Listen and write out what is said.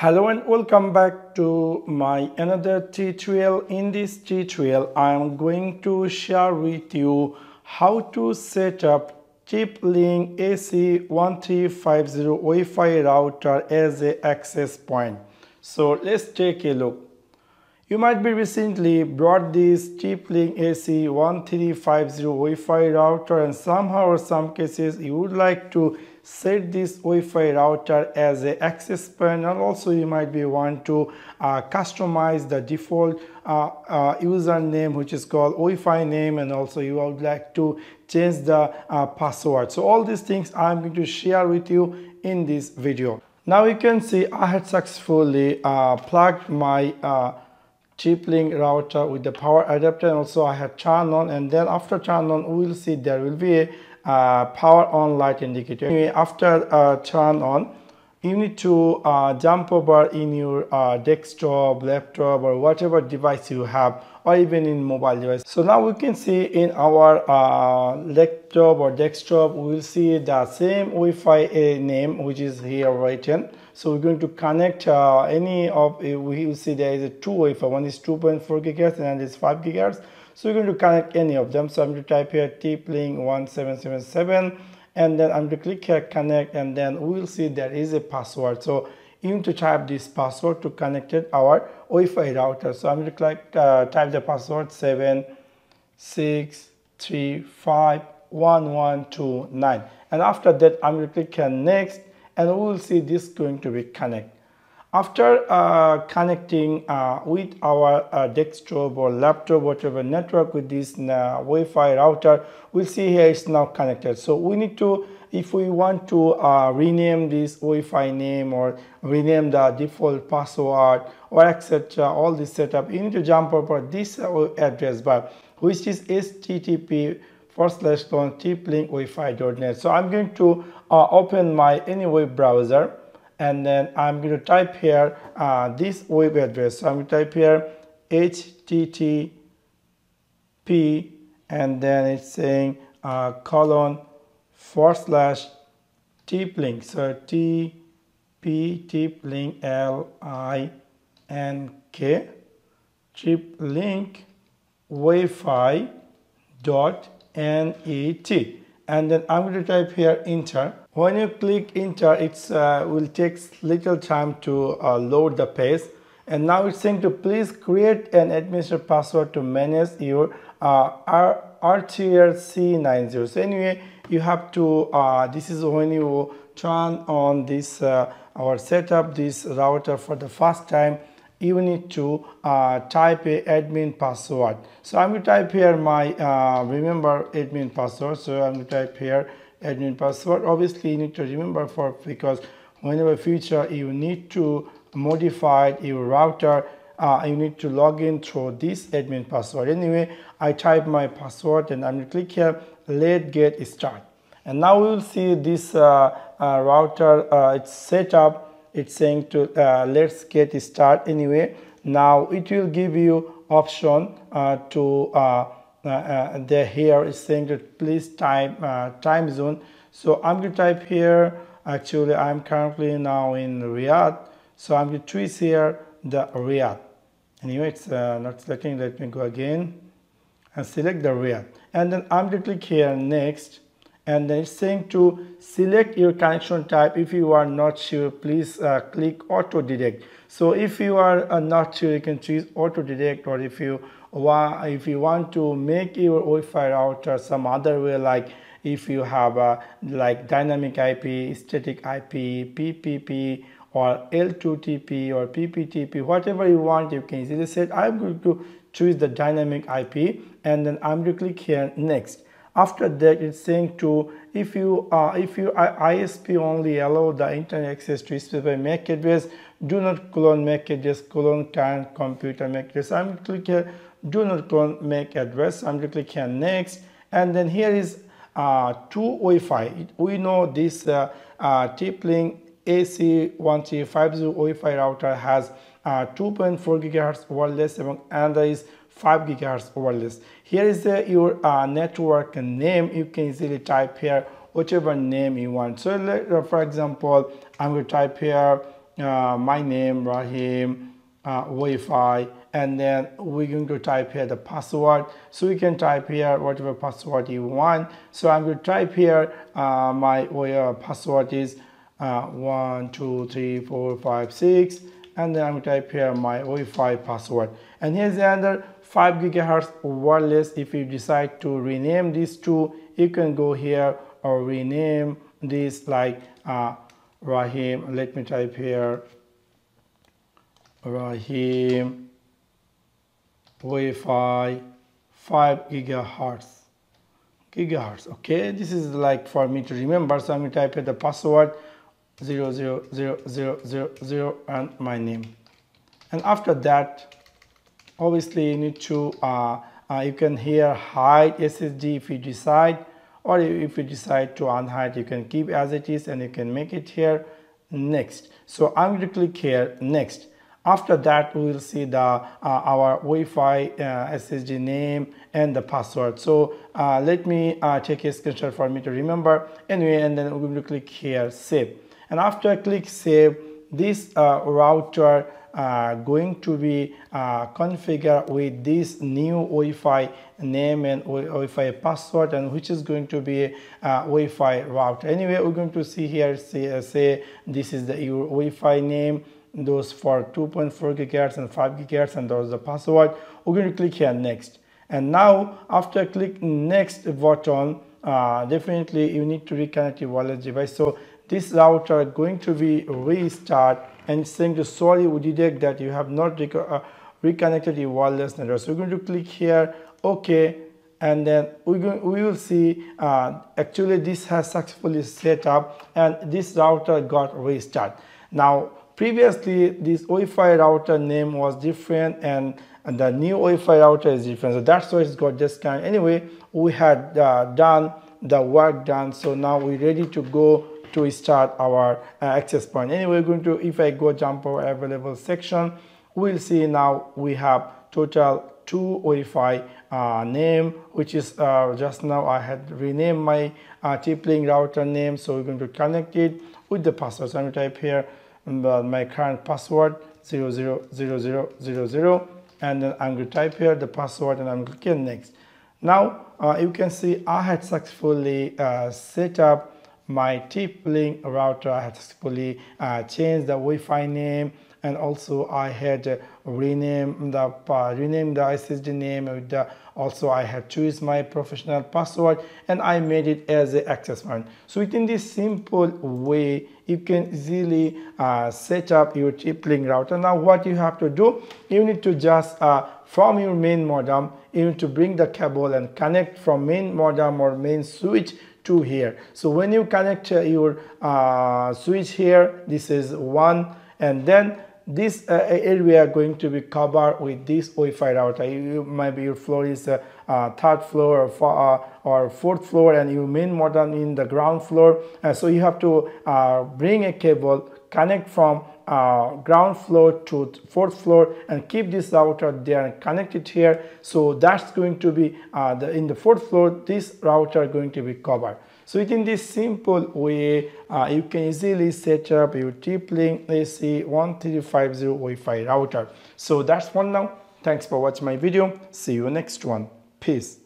Hello and welcome back to my another tutorial. In this tutorial, I am going to share with you how to set up TP-Link AC1350 Wi-Fi router as a access point. So let's take a look. You might be recently brought this TP-Link AC1350 Wi-Fi router and somehow or some cases you would like to set this Wi-Fi router as a access and also you might be want to uh, customize the default uh, uh, username which is called Wi-Fi name and also you would like to change the uh, password. So all these things I'm going to share with you in this video. Now you can see I had successfully uh, plugged my uh, TP-Link router with the power adapter and also I have turned on and then after turn on we will see there will be a power on light indicator. Anyway, after uh, turn on you need to uh, jump over in your uh, desktop, laptop or whatever device you have or even in mobile device. So now we can see in our uh, laptop or desktop we will see the same Wi-Fi uh, name which is here written so we're going to connect uh, any of, uh, we will see there is a two Wi-Fi, one is 2.4 gigahertz and it's 5 gigahertz. So we're going to connect any of them. So I'm going to type here TP-Link 1777 and then I'm going to click here connect and then we will see there is a password. So you need to type this password to connect it our Wi-Fi router. So I'm going to click, uh, type the password 763511129 and after that I'm going to click here next and we will see this going to be connect. After uh, connecting uh, with our uh, desktop or laptop, whatever network with this uh, Wi-Fi router, we'll see here it's now connected. So we need to, if we want to uh, rename this Wi-Fi name or rename the default password or etc. all this setup, you need to jump over this uh, address bar, which is http forward slash tiplink wi-fi.net. So I'm going to uh, open my any web browser and then I'm going to type here uh, this web address. So I'm going to type here http and then it's saying uh, colon forward slash tiplink. So T P tiplink L I N K tiplink Wi-Fi dot net and then I'm going to type here enter. When you click enter, it uh, will take little time to uh, load the page. And now it's saying to please create an administrator password to manage your uh, Archer C60. So anyway, you have to, uh, this is when you turn on this uh, or set up this router for the first time you need to uh, type a admin password. So i'm going to type here my uh, remember admin password. So i'm going to type here admin password. Obviously you need to remember for because whenever future you need to modify your router uh, you need to log in through this admin password. Anyway i type my password and i'm going to click here let get start and now we will see this uh, uh, router uh, it's set up it's saying to uh, let's get start anyway. Now it will give you option uh, to uh, uh, uh the here is saying that please type uh, time zone. So i'm going to type here actually i'm currently now in riyadh. So i'm going to choose here the riyadh. Anyway it's not selecting let me go again and select the riyadh. And then i'm going to click here next and then it's saying to select your connection type if you are not sure please uh, click auto detect so if you are uh, not sure you can choose auto detect or if you want if you want to make your wi-fi router some other way like if you have a like dynamic ip static ip ppp or l2tp or pptp whatever you want you can easily set i'm going to choose the dynamic ip and then i'm going to click here next after that it's saying to if you uh, if you ISP only allow the internet access to specific MAC address do not clone MAC address clone current computer MAC address. I'm to click here do not clone MAC address. I'm going to click here next. And then here is uh, two Wi-Fi. We know this uh, uh, TP-Link AC1350 Wi-Fi router has uh, 2.4 gigahertz wireless and there is 5 gigahertz wireless. Here is the, your uh, network name. You can easily type here whichever name you want. So let, uh, for example, I'm going to type here uh, my name Rahim uh, Wi-Fi and then we're going to type here the password so you can type here whatever password you want so I'm going to type here uh, my password is uh, one two three four five six and then I'm to type here my Wi-Fi password. And here's the other 5 gigahertz wireless. If you decide to rename these two you can go here or rename this like uh, Rahim. Let me type here. Rahim Wi-Fi 5 gigahertz. Gigahertz okay? This is like for me to remember so I'm going to type here the password 00000 and my name. And after that obviously you need to uh, uh, you can here hide SSD if you decide or if you decide to unhide you can keep as it is and you can make it here next. So I'm going to click here next. After that we will see the uh, our Wi-Fi uh, SSD name and the password. So uh, let me uh, take a screenshot for me to remember. Anyway and then going to click here save and after I click save this uh, router uh, going to be uh, configured with this new Wi-Fi name and Wi-Fi password and which is going to be uh, Wi-Fi router. Anyway we're going to see here say, uh, say this is the your Wi-Fi name those for 2.4 gigahertz and 5 gigahertz and those the password. We're going to click here next. And now after click next button uh, definitely you need to reconnect your wireless device. So this router going to be restart and saying to sorry we detect that you have not uh, reconnected your wireless network. So we're going to click here okay and then we, we will see uh, actually this has successfully set up and this router got restart. Now previously this Wi-Fi router name was different and, and the new Wi-Fi router is different. So that's why it's got this kind. Anyway we had uh, done the work done. So now we're ready to go to start our uh, access point. Anyway, we're going to, if I go jump over available section, we'll see now we have total two Wi-Fi uh, name, which is uh, just now I had renamed my uh, TP-Link router name. So we're going to connect it with the password. So I'm going to type here um, my current password 000000 and then I'm going to type here the password and I'm clicking next. Now uh, you can see I had successfully uh, set up my TP-Link router I had successfully uh, changed the Wi-Fi name and also I had uh, renamed the uh, rename the SSD name with the also I had choose my professional password and I made it as an access point. So within this simple way you can easily uh, set up your TP-Link router. Now what you have to do you need to just uh, from your main modem you need to bring the cable and connect from main modem or main switch to here. So when you connect uh, your uh, switch here, this is one and then this uh, area going to be covered with this Wi-Fi router. You, maybe your floor is a uh, third floor or, uh, or fourth floor and you mean more than in the ground floor. Uh, so you have to uh, bring a cable, connect from uh, ground floor to fourth floor and keep this router there and connect it here. So that's going to be uh, the, in the fourth floor this router going to be covered. So within this simple way uh, you can easily set up your TP-Link AC1350 Wi-Fi router. So that's one now. Thanks for watching my video. See you next one. Peace